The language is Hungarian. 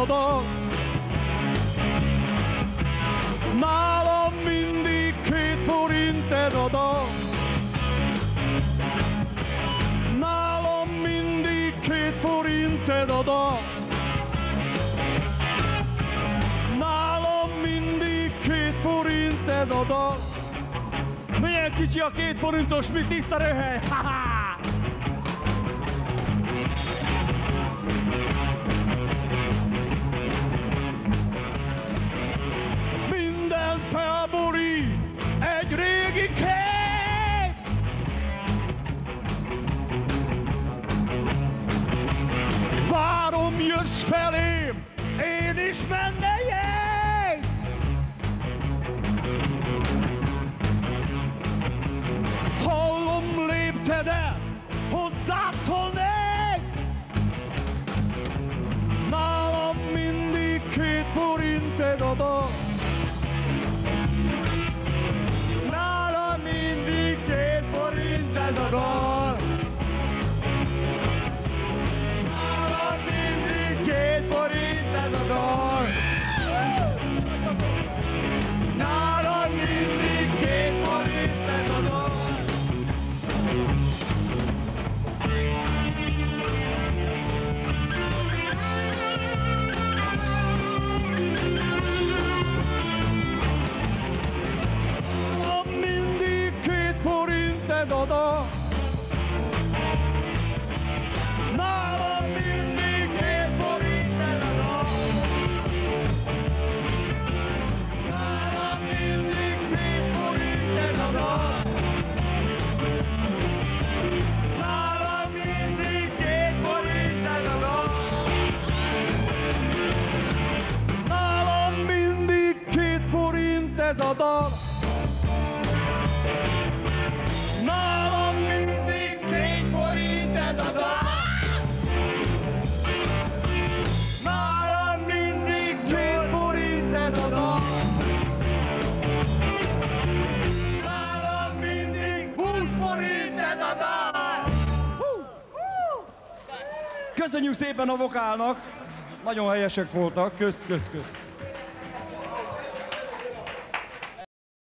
oda. Nálam mindig két forinted oda. Nálam mindig két forinted oda. Nálam mindig két forinted oda. Milyen kicsi a két forintos, mi tiszta röhely? Ha-ha! Jössz felém, én is mennék. Hallom léptedet, hozzád szólnék. Nálam mindig két forinted oda. Nálam mindig két forinted oda. todo. Nálam mindig épp a minden a Nálam mindig épp a minden a. Nálam mindig épp a minden a nap. Nálam mindig két forint ez a dal. Köszönjük szépen a vokálnak! Nagyon helyesek voltak, kösz, kösz, kösz.